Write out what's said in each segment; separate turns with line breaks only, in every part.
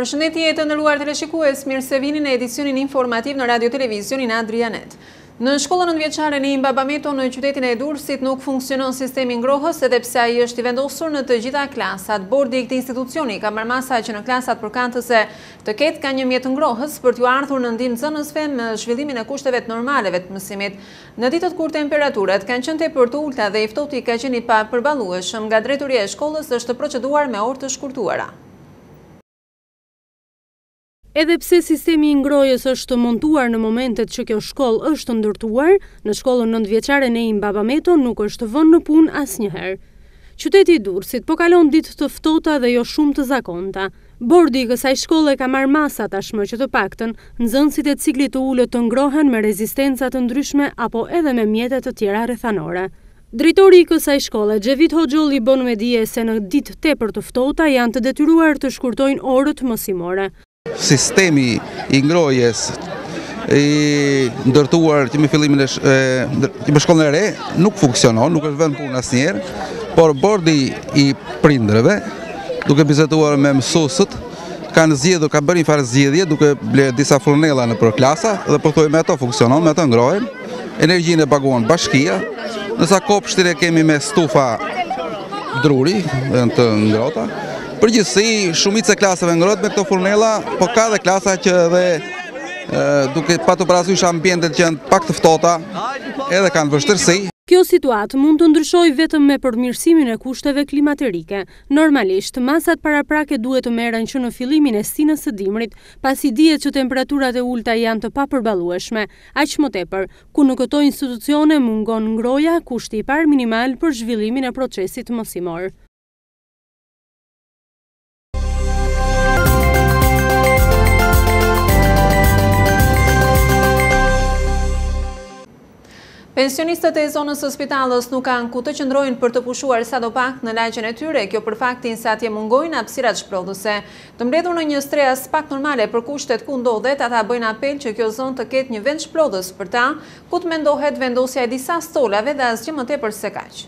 Përshëndetje të nderuar teleshikues, mirë se vini në edicionin informativ në Radio Televizionin Adrianet. Në shkollën nëntëvjeçare Neim Babameto në qytetin e Durrësit nuk funksionon sistemi ngrohës edhe pse ai është i vendosur në të gjitha klasat. Bordi i këtij institucioni ka marrë masa që në klasat përkatëse të ketë nga një mjet ngrohës për t'ju ardhur në ndihmë nxënësve në zhvillimin e kushteve të normaleve të mësimit. Në ditët kur temperaturat kanë qenë tepër të ulëta dhe i ftohti ka qenë i papërballueshëm, nga drejtoria e shkollës është proceduar me orë të shkurtuara.
Edhe pse sistemi i ngrohjes është montuar në momentet që kjo shkollë është ndërtuar, në shkollën nëntëvjeçare Neim Babameto nuk është vënë në punë asnjëherë. Qyteti i Durrësit po kalon ditë të ftohta dhe jo shumë të zakonta. Bordi i kësaj shkolle ka marrë masa tashmë që të paktën nxënësit e ciklit të ulët të ngrohen me rezistenca të ndryshme apo edhe me mjete të tjera rrethanore. Drejtori i kësaj shkolle, Xhevit Hoxholli bën me dije se në ditë tepër të ftohta janë të detyruar të shkurtojnë orët mësimore.
Sistemi i ngrohjes i ndërtuar që me fillimin e që me shkollën e re nuk funksionon, nuk është vënë në punë asnjëherë, por bordi i prindërve duke biseduar me mësuesit, kanë zgjedhur, ka bërë një farë zgjidhje duke blerë disa furnella nëpër klasa dhe pothuaj me ato funksionon, me ato ngrohen. Energjinë e paguan bashkia. Ndërsa kopshtin e kemi me stufa druri, janë të ngrohta. Përgjithësisht shumica e klasave ngrohet me këto furnella, po ka edhe klasa që edhe duke patur parasysh ambientet që janë pak të ftohta, edhe kanë vështirësi.
Kjo situatë mund të ndryshojë vetëm me përmirësimin e kushteve klimaterike. Normalisht, masat paraprake duhet të merren që në fillimin e stinës së dimrit, pasi dihet që temperaturat e ulëta janë të papërballueshme. Aq më tepër, ku në këto institucione mungon ngrohja, kushti i parë minimal për zhvillimin e procesit mësimor.
Pensionistët e zonës së Spitallës nuk kanë ku të qëndrojnë për të pushuar sadopak në lagjen e tyre, kjo për faktin se atje mungojnë hapësirat çlodhëse. Të mbledhur në një strehë aspak normale për kushtet ku ndodhet, ata bëjnë apel që kjo zonë të ketë një vend çlodhës për ta, ku të mendohet vendosja e disa stolave dhe asgjë më tepër se kaq.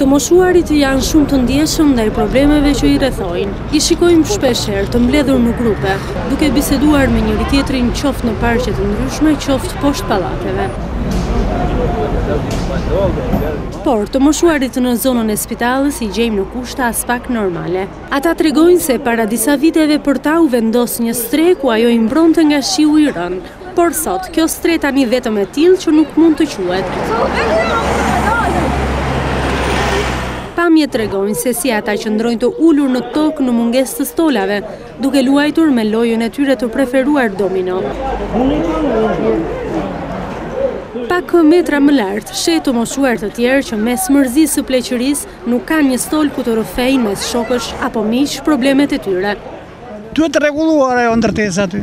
Të moshuarit janë shumë të ndjeshëm ndaj problemeve që i rrethojnë. I shikojmë shpesh herë të mbledhur në grupe, duke biseduar me njëri tjetrin qoftë në parqe të ndryshme, qoftë poshtë pallateve. Por, të moshuarit në zonën e Spitallës i gjejmë në kushte aspak normale. Ata tregojnë se para disa viteve për ta u vendos një strehë e ajo i mbronte nga shiu i rënë, Por sot, kjo strehë tani vetëm e tillë që nuk mund të quhet. Pamjet tregojnë se si ata qëndrojnë të ulur në tokë në mungesë të stolave, duke luajtur me lojën e tyre të preferuar domino. Pak metra më lartë, sheh të moshuar të tjerë që mes mërzisë së pleqërisë nuk kanë një stol ku të rrëfejnë mes shokësh apo miq problemet e tyre.
Duhet rregulluar ajo ndërtesa aty.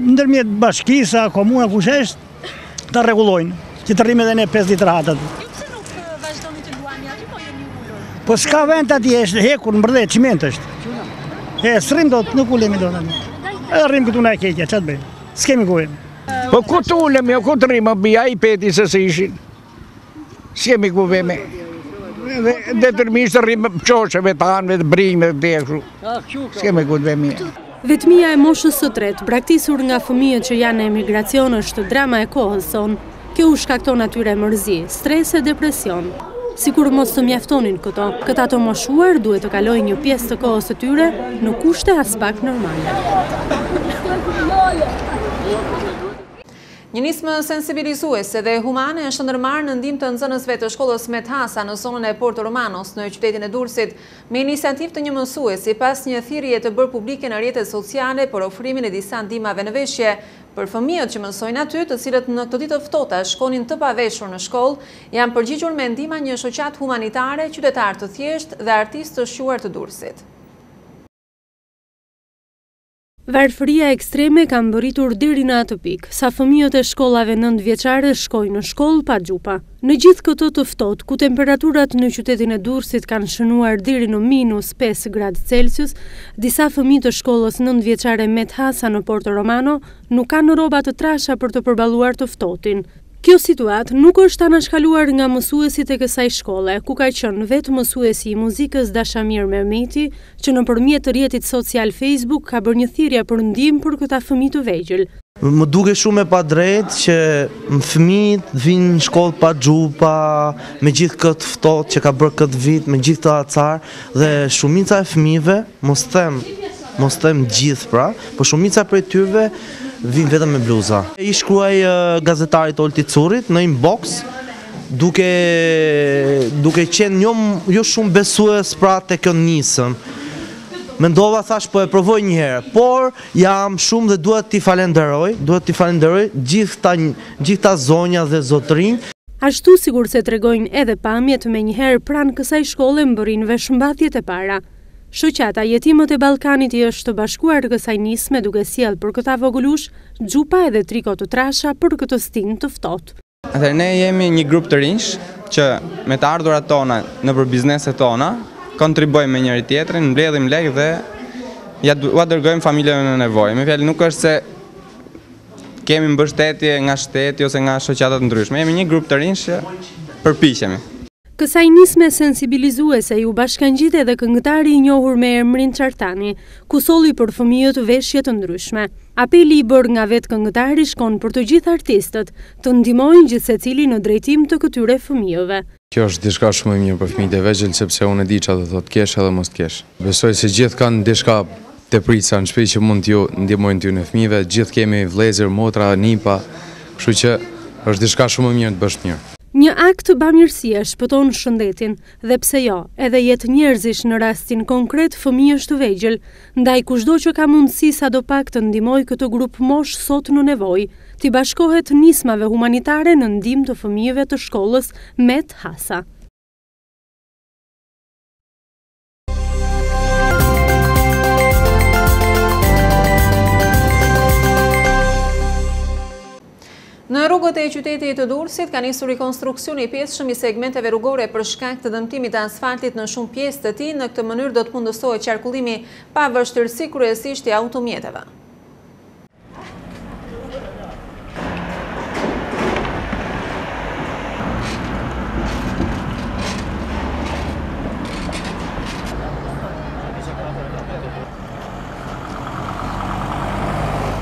Ndërmjet bashkisë, a komuna, kush është, ta rregullojnë, që të rrimë edhe ne 5 ditë rahat. Ju pse nuk vazhdoni të luani aty, po jeni ulur? Po s'ka vend aty, është hekur, mërdhe, çiment është. E, s'rrimë dot, nuk ulemi dot. E, rrimë këtu nga e keqja, ç'të bëjmë? S'kemi ku shkojmë.
Po ku të ulemi, ku të rrimë, bëja i peti se se ishin. S'kemi ku vemi, dhe detyrimisht të rrimë qosheve, anëve, brinjëve dhe kështu. S'kemi ku vemi.
Vetmia e moshës së tretë, braktisur nga fëmijët që janë në emigracion është drama e kohës sonë. Kjo u shkakton atyre mërzi, stres e depresion. Sikur mos të mjaftonin këto, këta të moshuar duhet të kalojnë një pjesë të kohës së tyre në kushte aspak normale.
Një nismë sensibilizuese dhe humane është ndërmarrë në ndihmë të nxënësve të shkollës Met Hasa në zonën e Porto Romanos në qytetin e Durrësit, me iniciativë të një mësuesi pas një thirrje të bërë publike në rrjetet sociale për ofrimin e disa ndihmave në veshje për fëmijët që mësojnë aty, të cilët në këto ditë të ftohta shkonin të paveshur në shkollë, janë përgjigjur me ndihma një shoqatë humanitare, qytetarë të thjeshtë dhe artistë të shquar të Durrësit.
Varfëria ekstreme ka mbërritur deri në atë pikë, sa fëmijët e shkollave nëntëvjeçare shkojnë në shkollë pa xhupa. Në gjithë këtë të ftohtë, ku temperaturat në qytetin e Durrësit kanë shënuar deri në minus pesë gradë Celsius, disa fëmijë të shkollës nëntëvjeçare Met Hasa në Porto Romano nuk kanë rroba të trasha për të përballuar të ftohtin. Kjo situatë nuk është anashkaluar nga mësuesit e kësaj shkolle, ku ka qenë vetë mësuesi i muzikës Dashamir Mehmeti, që nëpërmjet rrjetit social Facebook ka bërë një thirrje për ndihmë për këta fëmijë të vegjël.
Më duket shumë e padrejtë që fëmijët vijnë në shkollë pa xhupa, me gjithë këtë ftohtë që ka bërë këtë vit, me gjithë këtë acar dhe shumica e fëmijëve, Mos them, mos them gjithë pra, po shumica prej tyrve vijnë vetëm me bluza. I shkruaj gazetarit Olti Currit në inbox duke duke qenë jo jo shumë besues pra te kjo nismë. Mendova thashë po e provoj një herë, por jam shumë dhe dua t'i falenderoj, dua t'i falenderoj gjithë ata gjithë ata zonja dhe zotërinj.
Ashtu sikurse tregojnë edhe pamjet menjëherë pranë kësaj shkolle mbërrijnë veshmbathjet e para. Shoqata Jetimët e Ballkanit i është bashkuar kësaj nisme duke sjellë për këta vogëlush xhupa edhe triko të trasha për këtë stinë të ftohtë.
Atëherë ne jemi një grup të rinjsh që me të ardhurat tona nëpër bizneset tona kontribuojmë me njëri tjetrin, mbledhim lekë dhe ua dërgojmë familjeve në nevojë. Me një fjalë nuk është se kemi mbështetje nga shteti ose nga shoqata të ndryshme. Jemi një grup të rinjsh që përpiqemi.
Kësaj nisme sensibilizuese iu bashkangjit edhe këngëtari i njohur me emrin Çartani, ku solli për fëmijët veshje të ndryshme. Apeli i bërë nga vetë këngëtari shkon për të gjithë artistët, të ndihmojnë gjithsecili në drejtim të këtyre fëmijëve.
Kjo është diçka shumë e mirë për fëmijët e vegjël, sepse unë e di çfarë do të thotë të kesh edhe mos të kesh. Besoj se gjithë kanë diçka Tepricë në shpi që mund t'ju ndihmojnë ktyne fëmijëve, gjithë kemi vëllezër, motra, nipa, kështu që është diçka shumë më mirë të bësh mirë.
Një akt bamirësie shpëton shëndetin dhe pse jo, edhe jetë njerëzish në rastin konkret fëmijësh të vegjël, ndaj kushdo që ka mundësi sadopak të ndihmojë këtë grupmoshë sot në nevojë, t'i bashkohet nismave humanitare në ndihmë të fëmijëve të shkollës Met Hasa.
Në rrugët e qytetit të Durrësit ka nisur rikonstruksioni i pjesshëm i segmenteve rrugore për shkak të dëmtimit të asfaltit në shumë pjesë të tij, në këtë mënyrë do të mundësohet qarkullimi pa vështirësi kryesisht i automjeteve.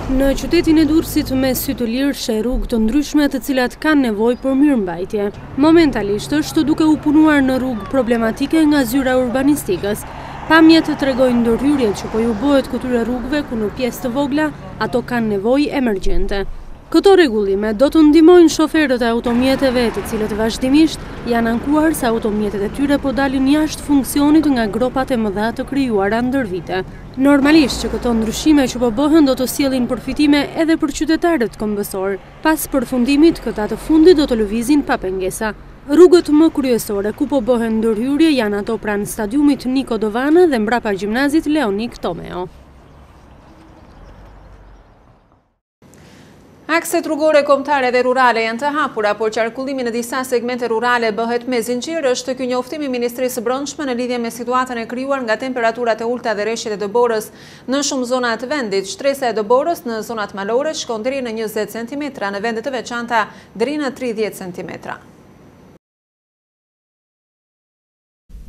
Në qytetin e Durrësit me sy të lirë sheh rrugë të ndryshme të cilat kanë nevojë për mirëmbajtje. Momentalisht është duke u punuar në rrugë problematike nga zyra e urbanistikës, Pamjet tregojnë ndërhyrjet që po iu bëhet këtyre rrugëve ku në pjesë të vogla ato kanë nevojë emergjente. Këto rregullime do të ndihmojnë shoferët e automjeteve të cilët vazhdimisht janë ankuar se automjetet e tyre po dalin jashtë funksionit nga gropat e mëdha të krijuara ndër vite. Normalisht që këto ndryshime që po bëhen do të sjellin përfitime edhe për qytetarët këmbësorë. Pas përfundimit, këta të fundit do të lëvizin pa pengesa. Rrugët më kryesore ku po bëhen ndërhyrje janë ato pranë stadiumit Niko Dovana dhe mbrapa gjimnazit Leonik Tomeo.
Akset rrugore kombëtare dhe rurale janë të hapura, por qarkullimi në disa segmente rurale bëhet me zinxhir, është ky njoftimi i Ministrisë së Brendshme në lidhje me situatën e krijuar nga temperaturat e ulëta dhe reshjet e dëborës Në shumë zona të vendit, shtresa e dëborës në zonat malore shkon deri në njëzet centimetra, në vende të veçanta deri në tridhjetë centimetra.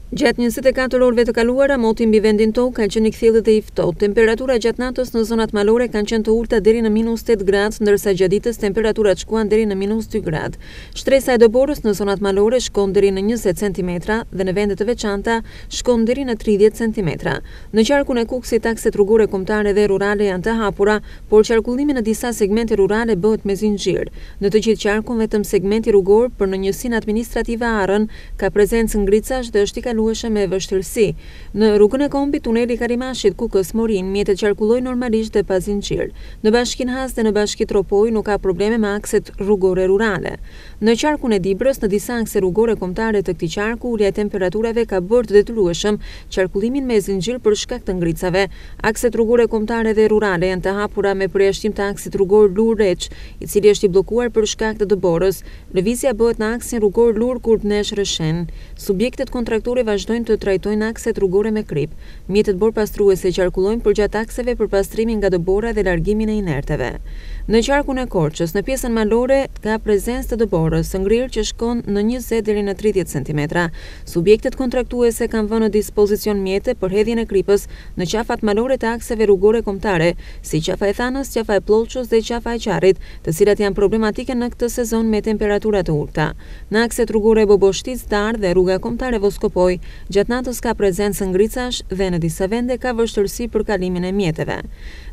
Gjatë njëzet e katër orëve të kaluara, moti mbi vendin tonë ka qenë i kthjellët dhe i ftohtë. Temperaturat gjatë natës në zonat malore kanë qenë të ulëta deri në minus tetë gradë, ndërsa gjatë ditës temperaturat shkuan deri në minus dy gradë. Shtresa e dëborës në zonat malore shkon deri në njëzet centimetra dhe në vende të veçanta shkon deri në tridhjetë centimetra. Në qarkun e Kukësit akset rrugore kombëtare dhe rurale janë të hapura, por qarkullimi në disa segmente rurale bëhet me zinxhir. Në të gjithë qarkun vetëm segmenti rrugor për në njësinë administrative Arrën ka prezencë ngricash dhe është i kalueshëm me vështirësi. Në Rrugën e Kombit, tuneli i Kalimashit, Kukës, Morinë, mjetet qarkullojnë normalisht dhe pa zinxhir. Në bashkinë Has dhe në bashki Tropojë nuk ka probleme me akset rrugore rurale. Në qarkun e Dibrës në disa akse rrugore kombëtare të këtij qarku ulja e temperaturave ka bërë të detyrueshëm qarkullimin me zinxhir për shkak të ngricave. Akset rrugore kombëtare dhe rurale janë të hapura me përjashtim të aksit rrugor Lurë-Reç, i cili është i bllokuar për shkak të dëborës. Lëvizja bëhet në aksin rrugor Lurë-Kurbnesh-Rrëshen. Subjektet kontraktore vazhdojnë të trajtojnë akset rrugore me kripë. Mjetet borëpastruese qarkullojnë përgjatë akseve për pastrimin nga dëbora dhe largimin e inerteve. Në qarkun e Korçës, në pjesën malore, ka prezencë të dëborës së ngrirë që shkon në njëzet deri në tridhjetë centimetra. Subjektet kontraktuese kanë vënë në dispozicion mjete për hedhjen e kripës në qafat malore të akseve rrugore kombëtare, si Qafa e Thanës, Qafa e Plloçës dhe Qafa e Qarrit, të cilat janë problematike në këtë sezon me temperatura të ulëta. Në akset rrugore Boboshticë-Dardhë dhe rruga kombëtare Voskopojë, gjatë natës ka prezencë ngricash dhe në disa vende ka vështirësi për kalimin e mjeteve.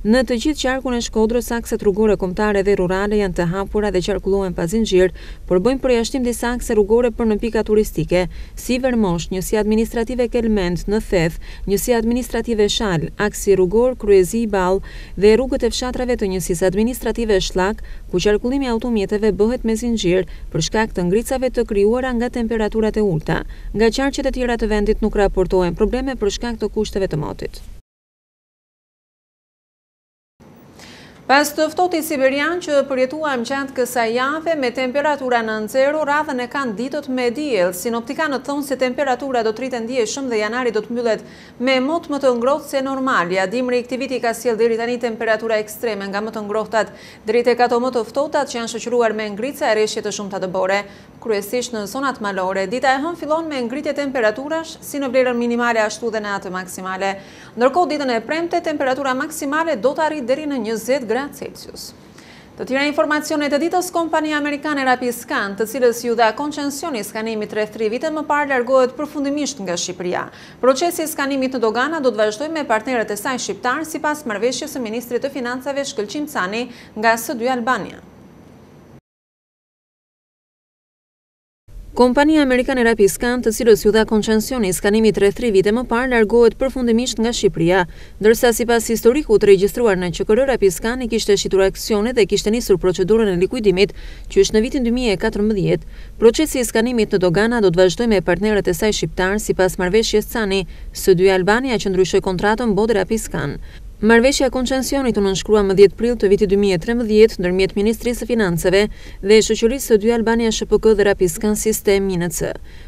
Në të gjithë qarkun e Shkodrës akset rrugore kombëtare dhe rurale janë të hapura dhe qarkullohen pa zinxhir por bëjnë përjashtim disa akse rrugore për në pika turistike, si Vermosh, njësi administrative Kelmend, në Theth, njësi administrative Shalë, aksi rrugor Kryezi-Iballë dhe rrugët e fshatrave të njësisë administrative Shllak, ku qarkullimi i automjeteve bëhet me zinxhir për shkak të ngricave të krijuara nga temperaturat e ulëta. Nga qarqet e tjera të vendit nuk raportohen probleme për shkak të kushteve të motit. Pas të ftohtit siberian që përjetuam gjatë kësaj jave me temperatura nën zero, radhën e kanë ditët me diell. Sinoptikanët thonë se temperaturat do të rriten ndjeshëm dhe janari do të mbyllet me mot më të ngrohtë se normalja. Dimri i këtij viti ka sjellë deri tani temperatura ekstreme, nga më të ngrohtat deri tek ato më të ftohtat që janë shoqëruar me ngrica e reshje të shumta dëbore, kryesisht në zonat malore. Dita e hënë fillon me ngritje temperaturash, si në vlerën minimale ashtu dhe në atë maksimale. Ndërkohë ditën e premte temperatura maksimale do të arrijë deri në njëzet gradë Celsius. Të tjera informacione të ditës, kompania amerikane Rapiscan, të cilës iu dha koncensioni i skanimit rreth tri vite më parë largohet përfundimisht nga Shqipëria. Procesi i skanimit në dogana do të vazhdojë me partnerët e saj shqiptarë, sipas marrëveshjes së ministrit të Financave Shkëlqim Cani nga së dy Albania. Kompania amerikane Rapiscan, të cilës iu dha koncensioni i skanimit rreth tri vite më parë, largohet përfundimisht nga Shqipëria. Ndërsa sipas historikut të regjistruar në QKR, Rapiscan i kishte shitur aksionet dhe kishte nisur procedurën e likuidimit qysh në vitin dy mijë e katërmbëdhjetë. Procesi i skanimit në dogana do të vazhdojë me partnerët e saj shqiptarë sipas marrëveshjes Cani, së dy Albania që ndryshoi kontratën Bode Rapiscan. Marrëveshja e koncensionit u nënshkrua më dhjetë prill të vitit dy mijë e trembëdhjetë ndërmjet Ministrisë së Financave, dhe shoqërisë së dy Albania SHPK dhe Rapiscan Sistem Inc.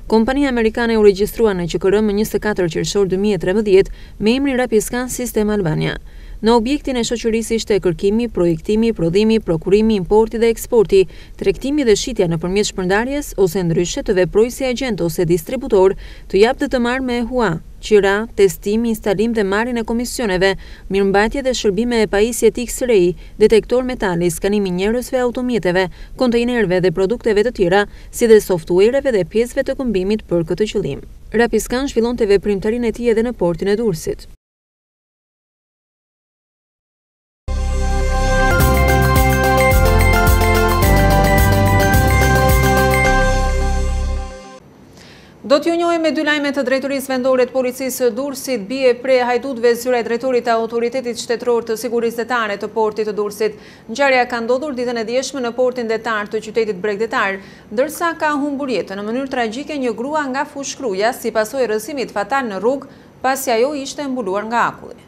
Kompania amerikane u regjistrua në QKR më njëzet e katër qershor dy mijë e trembëdhjetë me emrin Rapiscan Sistem Albania. Në objektin e shoqërisë ishte kërkimi, projektimi, prodhimi, prokurimi, importi dhe eksporti, tregtimi dhe shitja nëpërmjet shpërndarjes ose ndryshe të veprojë si agjent ose distributor, të japë dhe të marrë me hua, qira, testim, instalim dhe marrjen e komisioneve, mirëmbajtje dhe shërbime e pajisje X-ray, detektorë metali, skanim i njerëzve, automjeteve, kontejnerëve dhe produkteve të tjera, si dhe softuereve dhe pjesëve të këmbimit për këtë qëllim. Rapiscan zhvillonte veprimtarinë e tij edhe në portin e Durrësit. Do t'ju njohim me dy lajme të Drejtorisë Vendore të Policisë së Durrësit, bie pre hajdutëve zyra e drejtorit të Autoritetit Shtetëror të Sigurisë Detare të Portit të Durrësit. Ngjarja ka ndodhur ditën e djeshme në portin detar të qytetit bregdetar, ndërsa ka humbur jetën në mënyrë tragjike një grua nga Fushë-Kruja si pasojë e rrëzimit fatal në rrugë, pasi ajo ishte mbuluar nga akulli.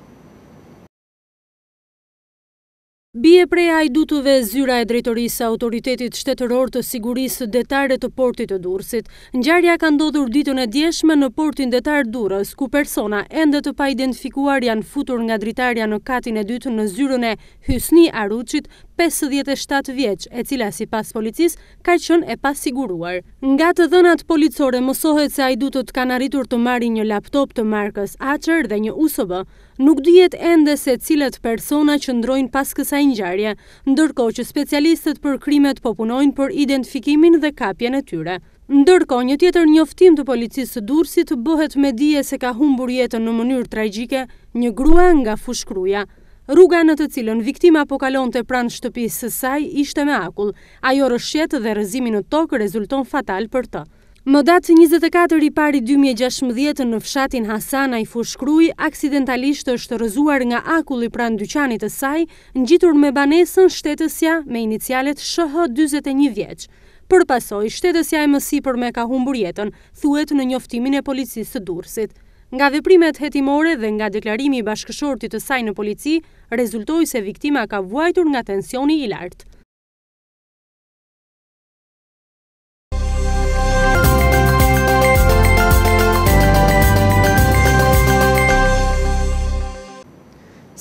Bie pre hajdutëve zyra e drejtorisë së Autoritetit Shtetëror të Sigurisë Detare të Portit të Durrësit. Ngjarja ka ndodhur ditën e djeshme në Portin Detar Durrës, ku persona ende të paidentifikuar janë futur nga dritarja në katin e dytë në zyrën e Hysni Aruçit, pesëdhjetë e shtatë vjeç, e cila sipas policisë ka qenë e pasiguruar. Nga të dhënat policore mësohet se hajdutët kanë arritur të marrin një laptop të markës Acer dhe një USB, Nuk dihet ende se cilët persona qëndrojnë pas kësaj ngjarje, ndërkohë që specialistët për krimet po punojnë për identifikimin dhe kapjen e tyre. Ndërkohë, një tjetër njoftim të Policisë së Durrësit bëhet me dije se ka humbur jetën në mënyrë tragjike një grua nga Fushë-Kruja. Rruga në të cilën viktima po kalonte pranë shtëpisë së saj ishte me akull, ajo rrëshqet dhe rrëzimi në tokë rezulton fatal për të. Më datë njëzet e katër i pari dy mijë e gjashtëmbëdhjetë në fshatin Hasanaj, Fushë-Krujë, aksidentalisht është rrëzuar nga akulli pranë dyqanit të saj, ngjitur me banesën shtetësja me inicialet SH dyzet e një vjeç. Për pasojë, shtetësja e mësipërme ka humbur jetën, thuhet në njoftimin e Policisë së Durrësit. Nga veprimet hetimore dhe nga deklarimi i bashkëshortit të saj në polici, rezultoi se viktima ka vuajtur nga tensioni i lartë.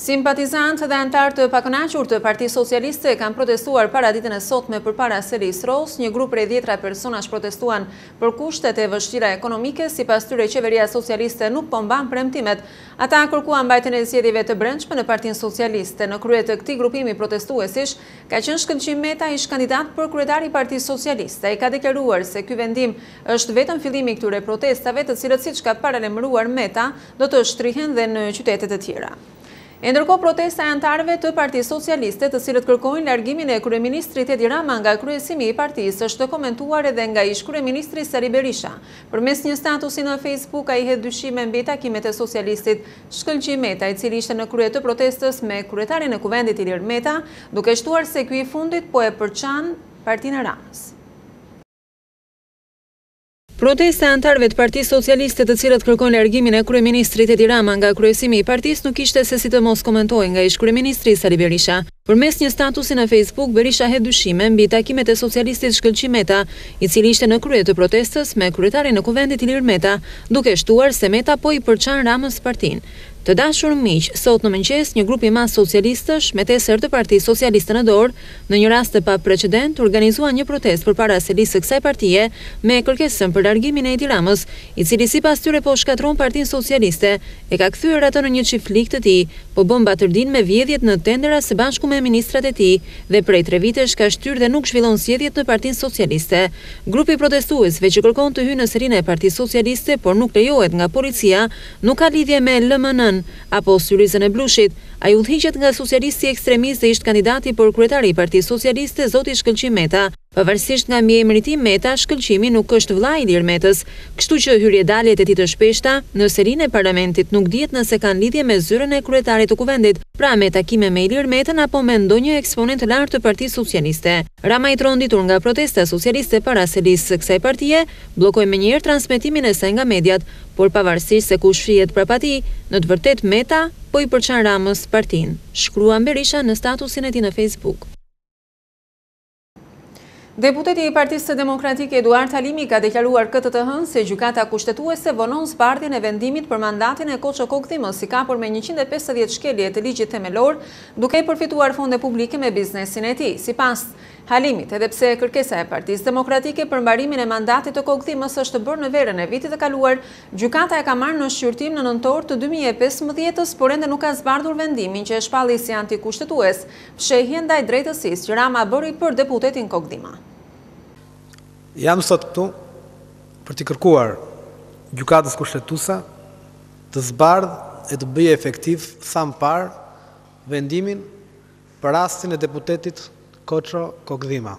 Simpatizantë dhe anëtarë të pakënaqur të Partisë Socialiste kanë protestuar paraditen e sotme përpara selisë rozë, një grup prej dhjetëra personash protestuan për kushtet e vështira ekonomike, sipas tyre qeveria socialiste nuk po mban premtimet. Ata kërkuan mbajtjen e zgjedhjeve të brendshme në Partinë Socialiste, në krye të këtij grupimi protestuesish, Ka qenë Shkëlqim Meta ish-kandidat për kryetar i Partisë Socialiste. Ai ka deklaruar se ky vendim është vetëm fillimi i këtyre protestave, të cilat siç ka paralajmëruar Meta, do të shtrihen dhe në qytete të tjera. E ndërkohë protesta e anëtarëve të Partisë Socialiste, të cilët kërkojnë largimin e kryeministrit Edi Rama nga kryesimi i partisë, është komentuar edhe nga ish-kryeministri Sali Berisha. Përmes një statusi në Facebook, ai hedh dyshime mbi takimet e socialistit Shkëlqim Meta, i cili ishte në krye të protestës me kryetarin e Kuvendit Ilir Meta, duke shtuar se ky i fundit po e përçan partinë e Ramës. Protesta e anëtarëve të Partisë Socialiste të cilët kërkojnë largimin e kryeministrit Edi Rama nga kryesimi i partisë nuk kishte se si të mos komentohej nga ish-kryeministri Sali Berisha. Përmes një statusi në Facebook, Berisha hedh dyshime mbi takimet e socialistit Shkëlqim Meta, i cili ishte në krye të protestës, me kryetarin e Kuvendit Ilir Meta, duke shtuar se Meta po i përçan Ramës partinë. Të dashur miq, sot në mëngjes një grup i madh socialistësh, me teserë të Partisë Socialiste në dorë, në një rast të paprecedent, organizuan një protestë përpara selisë së kësaj partie, me kërkesën për largimin e Edi Ramës, i cili sipas tyre po shkatërron Partinë Socialiste, e ka kthyer atë në një çiflik të tij, po bën batërdinë me vjedhjet në tendera së bashku me ministrat e tij dhe prej tre vitesh ka shtyrë dhe nuk zhvillon zgjedhjet në Partinë Socialiste. Grupi i protestuesve që kërkon të hyjë në selinë e Partisë Socialiste por nuk lejohet nga policia nuk ka lidhje me LMN-në apo Syrizën e Blushit. Ai udhëhiqet nga socialisti ekstremist dhe ish-kandidati për kryetar i Partisë Socialiste, zoti Shkëlqim Meta. Pavarësisht nga mbiemri i tij Meta, Shkëlqimi nuk është vëlla i Ilir Metës, kështu që hyrje-daljet e tij të shpeshta në selinë e Parlamentit nuk dihet nëse kanë lidhje me zyrën e kryetarit të Kuvendit, pra me takime me Ilir Metën apo me ndonjë eksponent të lartë të Partisë Socialiste. Rama i tronditur nga protesta socialiste para selisë së kësaj partie, bllokoi menjëherë transmetimin e saj nga mediat, por pavarësisht se kush fshihet prapa tij, në të vërtetë Meta po i përçan Ramës partinë, shkruan Berisha në statusin e tij në Facebook. Deputeti i Partisë Demokratike Eduard Halimi ka deklaruar këtë të hënë se Gjykata Kushtetuese vonon zbardhjen e vendimit për mandatin e Koço Kokëdhimës i kapur me njëqind e pesëdhjetë shkelje të ligjit themelor duke i përfituar fonde publike me biznesin e tij. Sipas Halimit, edhe pse kërkesa e Partisë Demokratike për mbarimin e mandatit të Kokëdhimës është bërë në verën e vitit të kaluar, Gjykata e ka marrë në shqyrtim në nëntor të dy mijë e pesëmbëdhjetë-s, por ende nuk ka zbardhur vendimin që e shpalli si antikushtetues, Shehje ndaj drejtësisë që Rama bëri për deputetin Kokdhima.
Jam sot këtu për t'i kërkuar Gjykatës Kushtetuese të zbardhë e të bëjë efektiv sa më parë vendimin për rastin e deputetit Koço Kokdhima.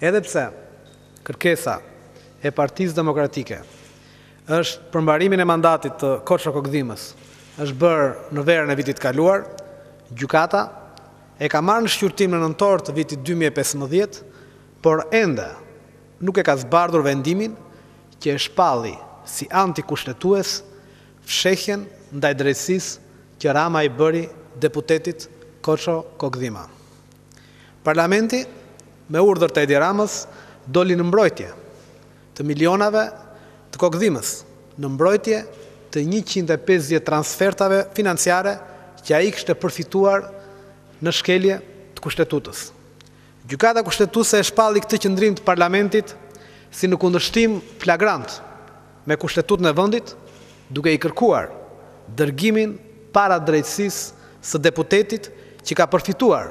Edhe pse kërkesa e Partisë Demokratike Është për mbarimin e mandatit të Koço Kokëdhimës është bërë në verën e vitit të kaluar. Gjykata e ka marrë në shqyrtim në nëntor të vitit dy mijë e pesëmbëdhjetë, por ende nuk e ka zbardhur vendimin që e shpalli si antikushtetues fshehjen ndaj drejtësisë që Rama i bëri deputetit Koço Kokëdhima. Parlamenti, me urdhër të Edi Ramës, doli në mbrojtje. të milionave të Kokëdhimës në mbrojtje të njëqind e pesëdhjetë transfertave financiare që ai kishte përfituar në shkelje të Kushtetutës. Gjykata Kushtetuese e shpalli këtë qëndrim të Parlamentit si në kundërshtim flagrant me Kushtetutën e vendit, duke i kërkuar dërgimin para drejtësisë së deputetit që ka përfituar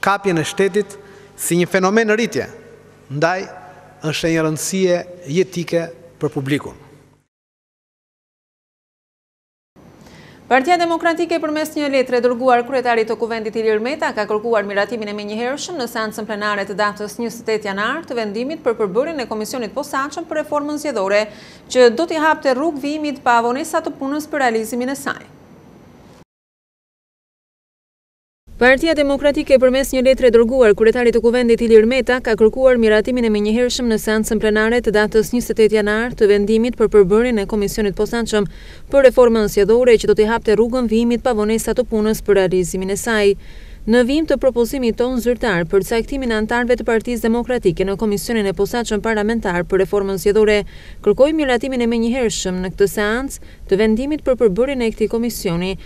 kapjen e shtetit si një fenomen në rritje, ndaj është e një rëndësie jetike për publikun.
Partia Demokratike përmes një letre dërguar kryetarit të Kuvendit Ilir Meta ka kërkuar miratimin e menjëhershëm në seancën plenare të datës njëzet e tetë janar të vendimit për përbërjen e Komisionit Posaçëm për Reformën Zgjedhore që do t'i hapte rrugë vijimit pa vonesa të punës për realizimin e saj. Partia Demokratike përmes një letre dërguar kryetarit të Kuvendit Ilir Meta ka kërkuar miratimin e menjëhershëm në seancën plenare të datës njëzet e tetë janar të vendimit për përbërjen e Komisionit të Posaçëm për Reformën Zgjedhore që do t'i hapte rrugën vijimit pa vonesa të punës për realizimin e saj në vijim të propozimit tonë zyrtar për caktimin e anëtarëve të Partisë Demokratike në Komisionin e Posaçëm Parlamentar për Reformën Zgjedhore. Kërkoj miratimin e menjëhershëm në këtë seancë të vendimit për përbërjen e këtij komisioni.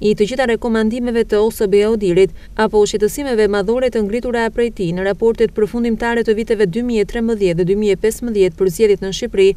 i të gjitha rekomandimeve të OSBE-ODIHR-it, apo shqetësimeve madhore të ngritura prej tij në raportet përfundimtare të viteve dy mijë e trembëdhjetë dhe dy mijë e pesëmbëdhjetë për zgjedhjet në Shqipëri,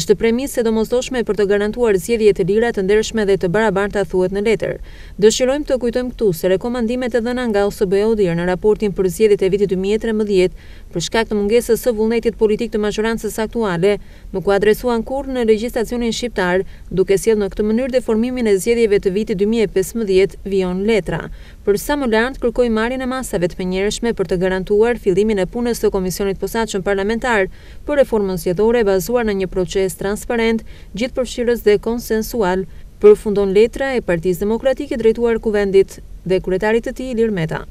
është premisë e domosdoshme për të garantuar zgjedhje të lira, të ndershme dhe të barabarta, thuhet në letër. Dëshirojmë të kujtojmë këtu se rekomandimet e dhëna nga OSBE-ODIHR në raportin për zgjedhjet e vitit dy mijë e trembëdhjetë, për shkak të mungesës së vullnetit politik të mazhorancës aktuale, nuk u adresuan kurrë në legjislacionin shqiptar, duke sjellë në këtë mënyrë deformimin e zgjedhjeve të vitit dy mijë e pesëmbëdhjetë, vijon letra. Për sa më lart, kërkoj marrjen e masave të menjëhershme për të garantuar fillimin e punës së Komisionit të Posaçëm Parlamentar për Reformën Zgjedhore bazuar në një proces transparent, gjithëpërfshirës dhe konsensual, përfundon letra e Partisë Demokratike drejtuar Kuvendit dhe kryetarit të tij Ilir Meta.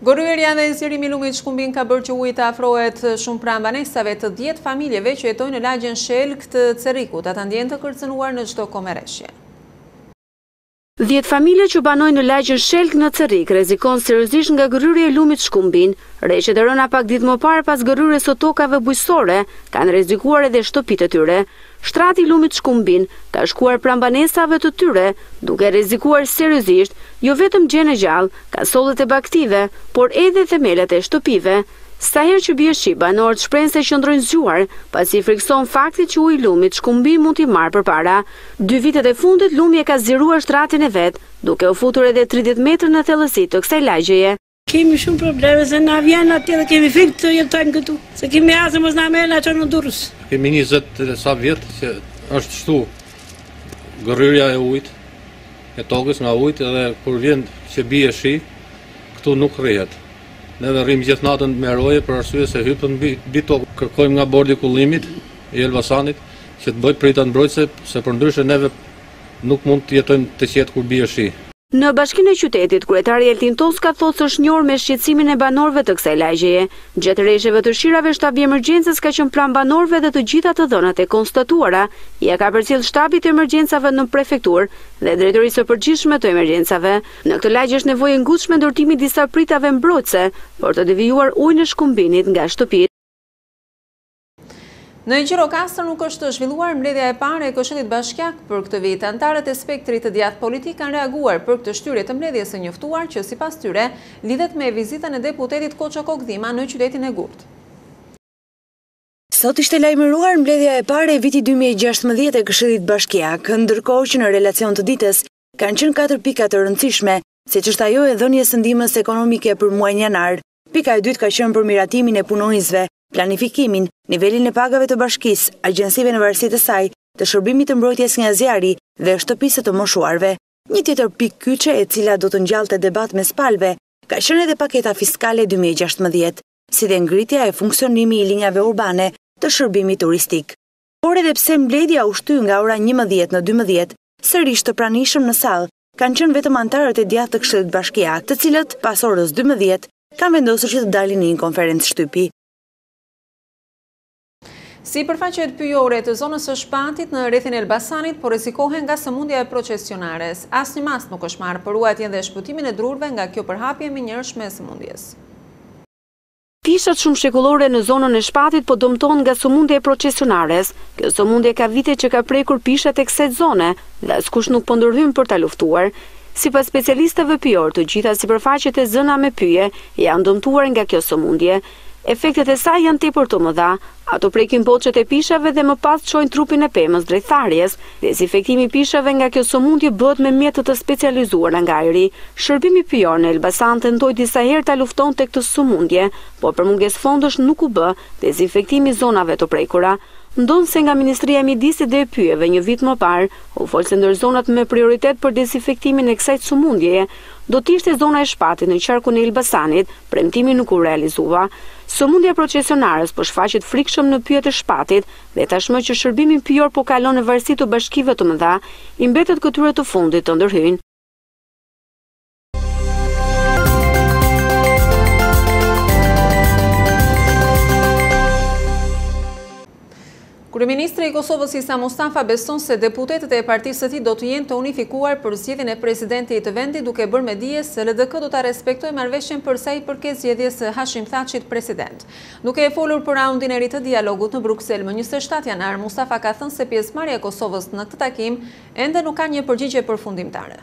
Gërryerja dhe zgjerimi i lumit Shkumbin ka bërë që uji të afrohet shumë pranë banesave të 10 familjeve që jetojnë në lagjen Shelk të Cërrikut, ata ndihen të kërcenuar në çdo kohë
me reshje. Dhjetë familje që banojnë në lagjen Shelk në Cërrik rrezikohen seriozisht nga gërryerja e lumit Shkumbin. Reshjet e rëna pak ditë më parë pas gërryerjes së tokave bujqësore kanë rrezikuar edhe shtëpitë e tyre. Shtrati i lumit Shkumbin ka shkuar pranë banesave të tyre, duke rrezikuar seriozisht jo vetëm gjënë e gjallë, kasollet e bagëtive, por edhe themelet e shtëpive. Sa herë që bie shi, banorët shprehen se qëndrojnë zgjuar, pasi i frikëson fakti që uji i lumit Shkumbin mund t'i marrë përpara. Dy vitet e fundit lumi e ka zgjeruar shtratin e vet, duke u futur edhe tridhjetë metra në thellësi të kësaj lagjeje.
Kemi shumë probleme, se na vjen atje dhe kemi frikë të jetojmë këtu, se kemi hall se mos na merr e na çon në Durrës.
Kemi njëzet e sa vjet që është shtu gërryrja e ujit, e tokës nga ujt, edhe kur vjen që bie shi, këtu nuk rrihet. Neve rrimë gjithë natën me roje për arsye se hypën mbi tokë. Kërkojmë nga Bordi i Kullimit i Elbasanit që të bëjë pritat mbrojtëse se përndryshe neve nuk mund të jetojmë të qetë kur bie shi.
Në Bashkinë e Qytetit, kryetari Eltin Toska thotë se është njohur me shqetësimin e banorëve të kësaj lagjeje. Gjatë reshjeve të shirave shtabi i emergjencës ka qenë pranë banorëve dhe të gjitha të dhënat e konstatuara ia ka përcjellë shtabit të emergjencave në prefekturë dhe Drejtorisë së Përgjithshme të Emergjencave. Në këtë lagje është nevojë e ngutshme ndërtimi i disa pritave mbrojtëse për të devijuar ujin e Shkumbinit nga shtëpitë.
Në Gjirokastër nuk është zhvilluar mbledhja e parë e Këshillit Bashkiak për këtë vit. Anëtarët e spektrit të djathtë politik kanë reaguar për këtë shtyrje të mbledhjes së njoftuar që sipas tyre lidhet me vizitën e deputetit Koço Kokëdhima në qytetin e gurtë.
Sot ishte lajmëruar mbledhja e parë e vitit dy mijë e gjashtëmbëdhjetë e Këshillit Bashkiak, ndërkohë që në relacion të ditës Kanë qenë katër pika të rëndësishme, siç është ajo e dhënies së ndihmës ekonomike për muajin janar. Pika e dytë ka qenë për miratimin e punonjësve, planifikimin, nivelin e pagave të bashkisë, agjencive në varësi të saj, të shërbimit të mbrojtjes nga zjarri dhe shtëpisë të moshuarve. Një tjetër pikë kyçe e cila do të ngjallte debat mes palëve, ka qenë edhe paketa fiskale dy mijë e gjashtëmbëdhjetë, si dhe ngritja e funksionimi i linjave urbane të shërbimit turistik. Por edhe pse mbledhja u shty nga ora njëmbëdhjetë në dymbëdhjetë, sërish të pranishëm në sallë kanë qenë vetëm anëtarët e djathtë të Këshillit Bashkiak, të cilët, pas orës dymbëdhjetë, kanë vendosur që të dalin në një konferencë shtypi.
Sipërfaqet pyjore të zonës së Shpatit në rrethin e Elbasanit po rrezikohen nga sëmundja e procesionares. Asnjë masë nuk është marrë për ruajtjen dhe shpëtimin e drurëve nga kjo përhapje e menjëhershme e sëmundjes.
Pishat shumëshekullore në zonën e Shpatit po dëmtohen nga sëmundja e procesionares. Kjo sëmundje ka vite që ka prekur pishat e kësaj zone dhe askush nuk po ndërhyn për ta luftuar. Sipas specialistëve pyjorë, të gjitha sipërfaqet e zëna me pyje janë dëmtuar nga kjo sëmundje. Efektet e saj janë tepër të mëdha, Ato prekin boçet e pishave dhe më pas çojnë trupin e pemës drejt tharjes. Dezinfektimi i pishave nga kjo sëmundje bëhet me mjete të specializuara nga ajri. Shërbimi pyjor në Elbasan tentoi disa herë ta luftonte këtë sëmundje, por për mungesë fondësh nuk u bë dezinfektimi i zonave të prekura. Ndonëse nga Ministria e Mjedisit dhe e Pyjeve një vit më parë u fol se ndër zonat me prioritet për dezinfektimin e kësaj sëmundjeje Do të ishte zona e Shpatit në qarkun e Elbasanit, premtimi nuk u realizua. Sëmundja e procesionares po shfaqet frikshëm në pyjet e Shpatit dhe tashmë që shërbimi pyjor po kalon në varësi të bashkive të mëdha, i mbetet këtyre të fundit të ndërhyjnë.
Kryeministri i Kosovës Isa Mustafa beson se deputetët e partisë së tij do të jenë të unifikuar për zgjedhjen e Presidentit të vendit duke bërë me dije se LDK do ta respektojë marrëveshjen për sa i përket zgjedhjes së Hashim Thaçit president. Duke folur për raundin e ri të dialogut në Bruksel më njëzet e shtatë janar, Mustafa ka thënë se pjesëmarrja e Kosovës në këtë takim ende nuk ka një përgjigje përfundimtare.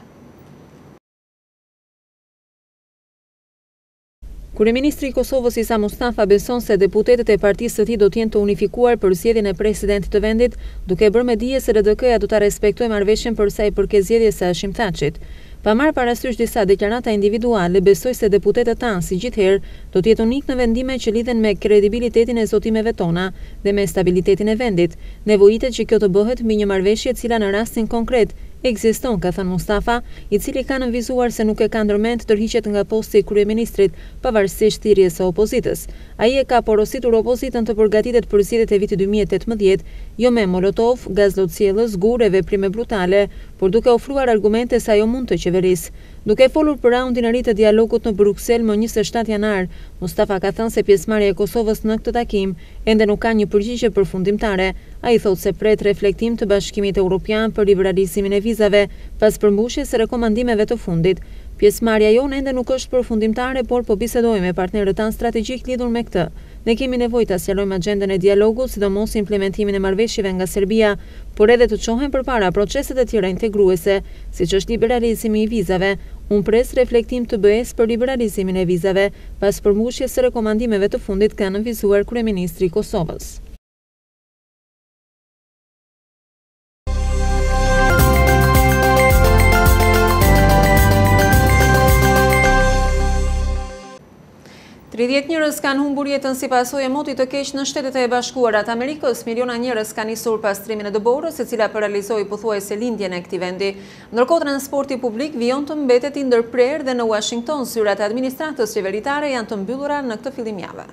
Kryeministri i Kosovës Isa Mustafa beson se deputetët e partisë së tij do të jenë të unifikuar për zgjedhjen e presidentit të vendit, duke bërë me dije se LDK-ja do ta respektojë marrëveshjen për sa i përket zgjedhjes së Hashim Thaçit. Pa marrë parasysh disa deklarata individuale, besoj se deputetët tanë, si gjithëherë, do të jetë unikë në vendime që lidhen me kredibilitetin e zotimeve tona dhe me stabilitetin e vendit. Nevojitet që kjo të bëhet mbi një marrëveshje e cila në rastin konkret, Ekziston, ka thënë Mustafa, i cili ka nënvizuar se nuk e ka ndërmend të tërhiqet nga posti i kryeministrit, pavarësisht thirrjes së opozitës. Ai e ka porositur opozitën të përgatitet për zgjedhjet e vitit dy mijë e tetëmbëdhjetë, jo me molotov, gaz lotsjellës, gurë e veprime brutale, por duke ofruar argumente se ajo mund të qeverisë. Duke folur për raundin e ri të dialogut në Bruksel më njëzet e shtatë janar, Mustafa ka thënë se pjesëmarrja e Kosovës në këtë takim Ende nuk ka një përgjigje përfundimtare. Ai thotë se pret reflektim të Bashkimit Europian për liberalizimin e vizave, pas përmbushjes së rekomandimeve të fundit. Pjesëmarrja jonë ende nuk është përfundimtare, por po bisedojmë me partnerët tanë strategjikë lidhur me këtë. Ne kemi nevojë ta sqarojmë agjendën e dialogut, sidomos implementimin e marrëveshjeve nga Serbia, por edhe të çohen përpara proceset e tjera integruese, siç është liberalizimi i vizave. Unë pres reflektim të BE-së për liberalizimin e vizave. Pas përmbushjes së rekomandimeve të fundit, ka nënvizuar kryeministri i Kosovës. Tridhjetë njerëz kanë humbur jetën si pasojë e motit të keq në Shtetet e Bashkuara të Amerikës. Miliona njerëz kanë nisur pastrimin e dëborës, e cila paralizoi pothuajse lindjen e këtij vendi. Ndërkohë transporti publik vijon të mbetet i ndërprerë dhe në Uashington zyrat e administratës qeveritare janë të mbyllura në këtë fillim jave.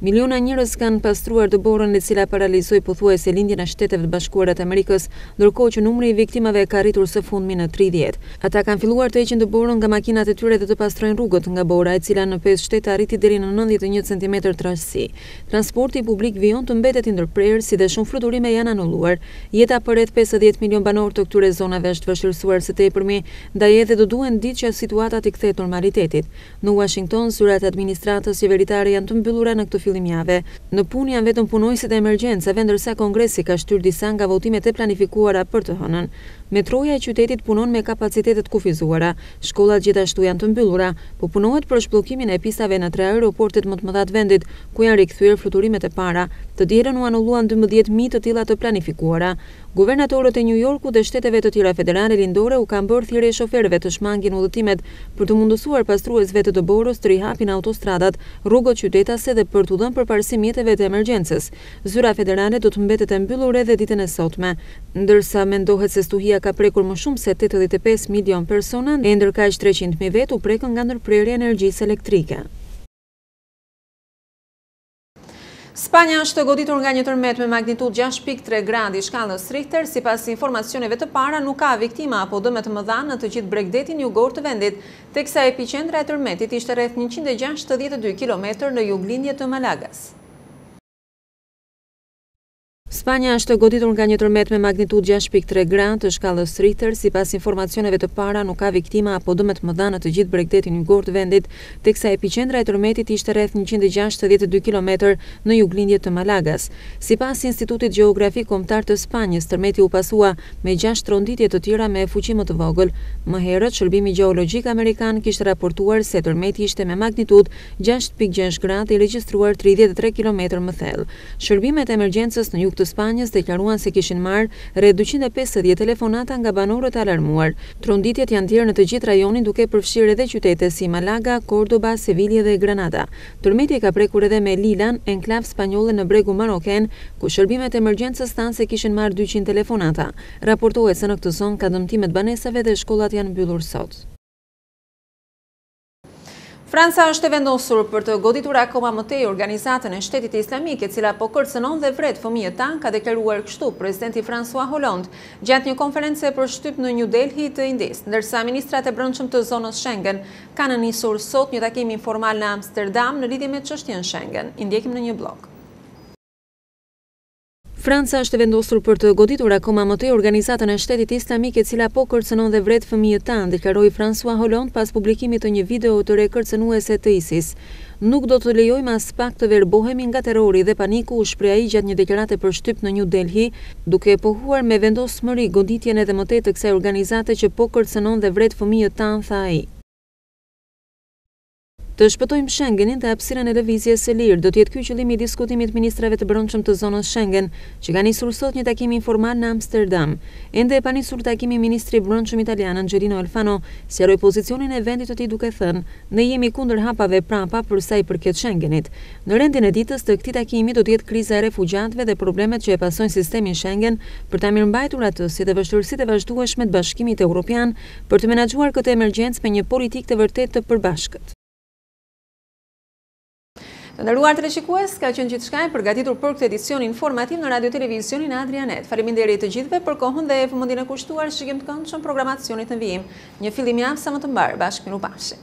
Miliona njerëz kanë pastruar dëborën e cila paralizoi pothuajse lindjen e Shteteve të Bashkuara të Amerikës, ndërkohë që numri i viktimave ka arritur së fundmi në tridhjetë. Ata kanë filluar të heqin dëborën nga makinat e tyre dhe të pastrojnë rrugët nga bora e cila në pesë shtete arriti deri në nëntëdhjetë e një centimetër trashësi. Transporti publik vijon të mbetet i ndërprerë, si dhe shumë fluturime janë anulluar. Jeta për rreth pesëdhjetë milionë banorë të këtyre zonave është vështirësuar së tepërmi, ndaj edhe do duhen ditë që situata t'i kthehet normalitetit. Në Uashington, zyrat e administratës qeveritare janë të mbyllura në këtë fillim jave. Në punë janë vetëm punonjësit e emergjencave, ndërsa Kongresi ka shtyrë disa nga votimet e planifikuara për të hënën. Metroja e qytetit punon me kapacitete të kufizuara, shkollat gjithashtu janë të mbyllura, po punohet për zhbllokimin e pistave në tre aeroportet më të mëdha të vendit, ku janë rikthyer fluturimet e para. Të dielën u anulluan dymbëdhjetë mijë të tilla të planifikuara. Guvernatorët e Nju Jorkut dhe shteteve të tjera federale lindore u kanë bërë thirrje shoferëve të shmangin udhëtimet për t'u mundësuar pastruesve të dëborës të rihapin autostradat, rrugët qytetase dhe për t'u dhënë përparësi mjeteve të emergjencës. Zyra federale do të mbetet e mbyllur edhe ditën e sotme. Ndërsa, mendohet se stuhia ka prekur më shumë se tetëdhjetë e pesë milionë persona e ndërkaq treqind mijë vetë u prekën nga ndërprerja e energjisë elektrike. Spanja është goditur nga një tërmet me magnitudë gjashtë pikë tre gradë të shkallës Richter. Sipas informacioneve të para, nuk ka viktima apo dëme të mëdha në të gjithë bregdetin jugor të vendit, teksa epiqendra e tërmetit ishte rreth njëqind e gjashtëdhjetë e dy kilometër në juglindje të Malagas. Spanja është goditur nga një tërmet me magnitudë gjashtë pikë tre gradë të shkallës Richter, sipas informacioneve të para nuk ka viktima apo dëme të mëdha në të gjithë bregdetin jugor të vendit, teksa epiqendra e tërmetit ishte rreth njëqind e gjashtëdhjetë e dy kilometër në juglindje të Malagas. Sipas Institutit Gjeografik Kombëtar të Spanjës, tërmeti u pasua me gjashtë tronditje të tjera me fuqi më të vogël. Më herët, Shërbimi Gjeologjik Amerikan kishte raportuar se tërmeti ishte me magnitudë Gjashtë pikë gjashtë gradë i regjistruar tridhjetë e tre kilometrë më thellë. Shërbimet e emergjencës në jug të Spanjës deklaruan se kishin marrë rreth dyqind e pesëdhjetë telefonata nga banorë të alarmuar. Tronditjet janë ndjerë në të gjithë rajonin duke përfshirë edhe qytete si Malaga, Kordoba, Sevilja dhe Granada. Tërmeti ka prekur edhe Melilan, enklavë spanjolle në bregun maroken, ku shërbimet e emergjencës thanë se kishin marrë dyqind telefonata. Raportohet se në këtë zonë ka dëmtime të banesave dhe shkollat janë mbyllur sot. Franca është e vendosur për të goditur akoma më tej organizatën e shtetit islamik e cila po kërcënon dhe vret fëmijët tanë, ka deklaruar kështu presidenti François Hollande gjatë një konference për shtyp në New Delhi të Indisë, ndërsa ministrat e brendshëm të zonës Schengen kanë nisur sot një takim informal në Amsterdam në lidhje me çështjen Schengen. I ndjekim në një bllok. Franca është e vendosur për të goditur akoma më tej organizatën e Shtetit Islamik e cila po kërcënon dhe vret fëmijët tanë, deklaroi François Hollande pas publikimit të një videoje të re kërcënuese të ISIS. Nuk do të lejojmë aspak të verbohemi nga terrori dhe paniku, u shpreh ai gjatë një deklarate për shtyp në New Delhi, duke e pohuar me vendosmëri goditjen edhe më tej të kësaj organizate që po kërcënon dhe vret fëmijët tanë, tha ai. Të shpëtojmë Shengenin dhe hapësirën e lëvizjes së lirë, do të jetë ky qëllimi i diskutimit të ministrave të brendshëm të zonës Shengen, që ka nisur sot një takim informal në Amsterdam. Ende e panisur takimi ministri i Brendshëm italian Angelino Alfano sqaroi pozicionin e vendit të tij duke thënë, Ne jemi kundër hapave prapa për sa i përket Shengenit. Në rendin e ditës të këtij takimi do të jetë kriza e refugjatëve dhe problemet që e pasojnë sistemin Shengen për ta mirëmbajtur atë si dhe vështirësitë e vazhdueshme të Bashkimit Europian për të menaxhuar këtë emergjencë me një politikë të vërtetë të përbashkët. Të nderuar teleshikues, ka qenë gjithçka e përgatitur për këtë edicion informativ në Radio Televizionin Adrianet. Faleminderit të gjithëve për kohën dhe vëmendjen e kushtuar shikim të këndshëm programacionit në vijim. Një fillim javë sa më të mbarë, bashkë mirupafshim.